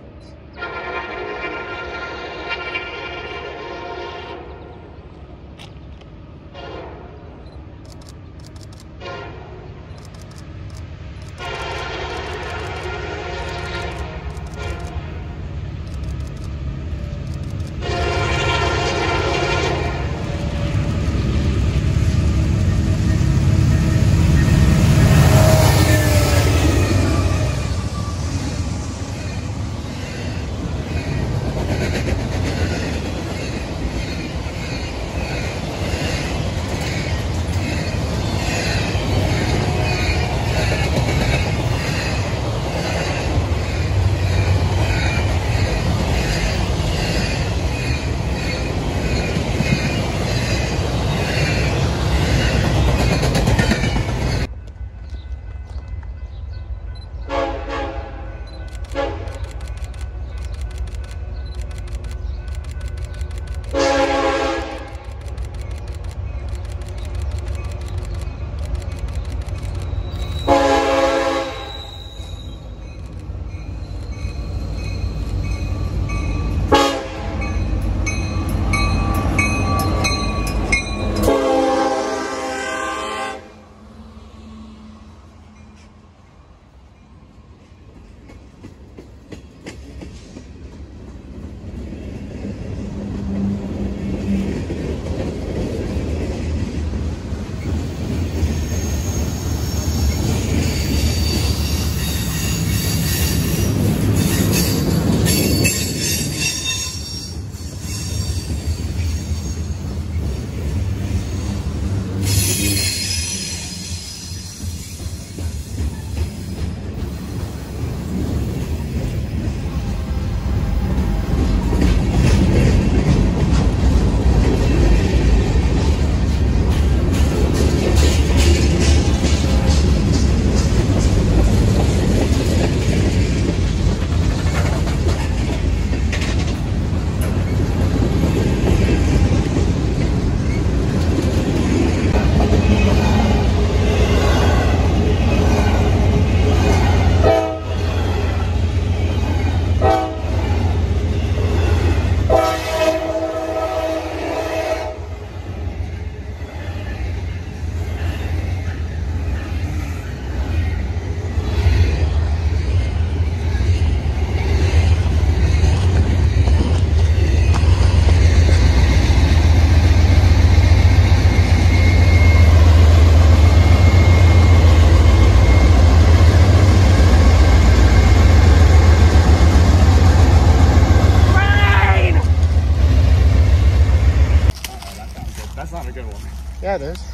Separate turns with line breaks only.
sense.
That's